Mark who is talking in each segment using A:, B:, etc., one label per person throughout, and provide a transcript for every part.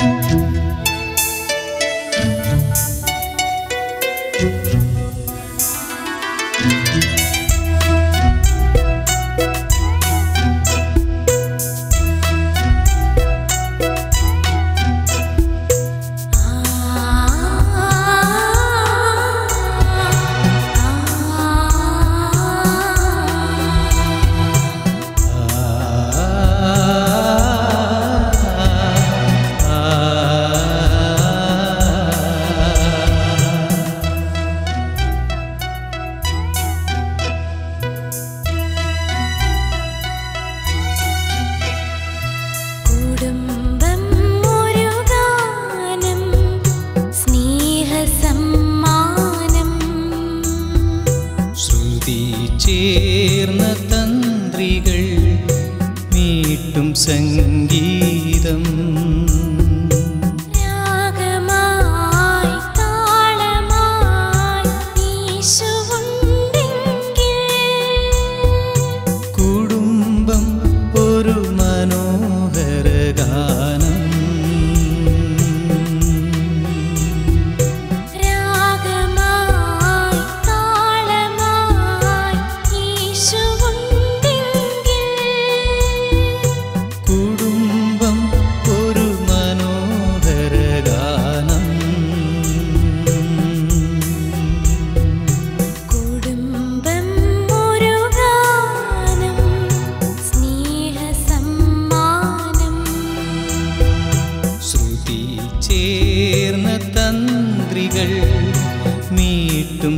A: Música 你。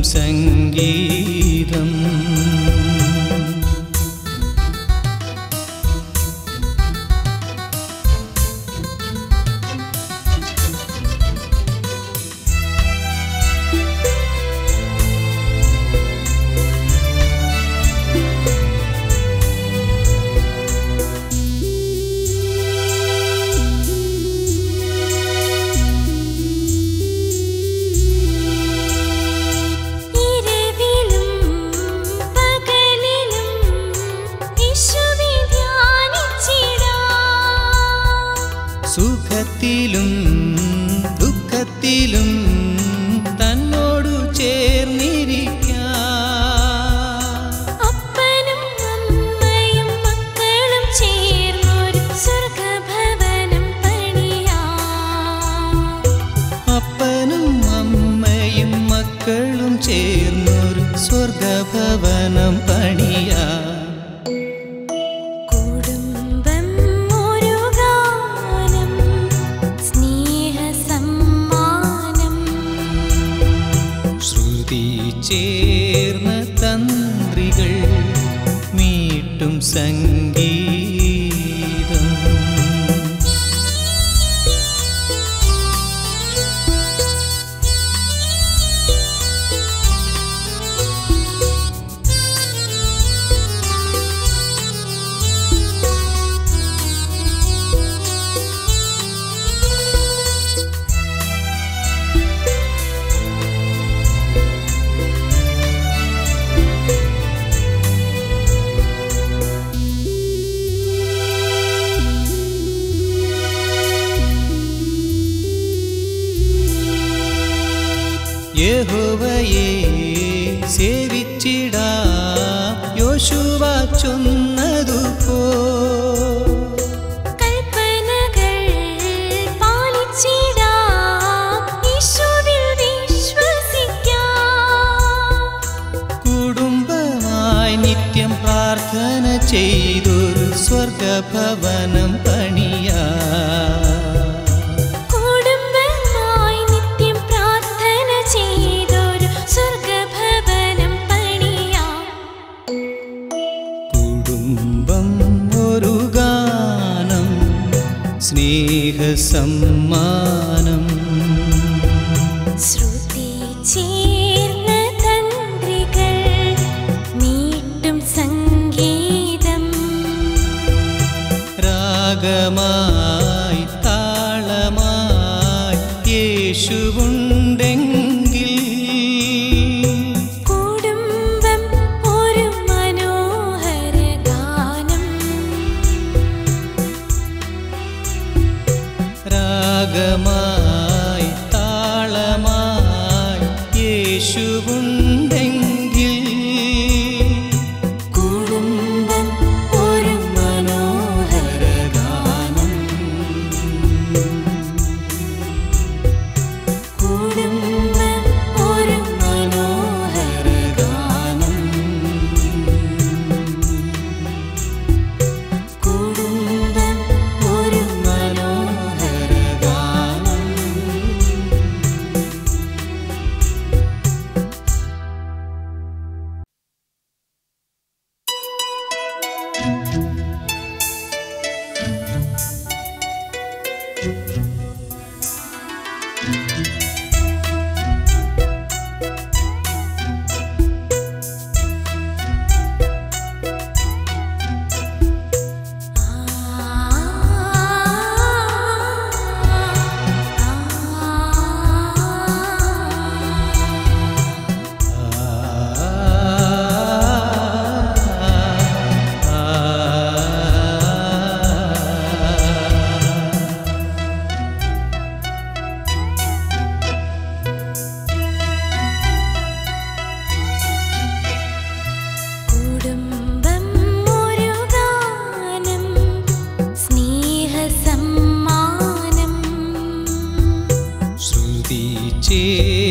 A: சங்கீ ചേർന്നൊരു സ്വർഗഭവനം പണിയ.
B: ചേർന്ന തന്ത്രികൾ മീട്ടും സംഗീതം सेविच्चिडा योषु वाचं സ്നേഹസമ്മാനം.
A: ശ്രുതി ചേർന്ന തന്ത്രികൾ മീട്ടും സംഗീതം. രാഗമാ
B: Bye. você.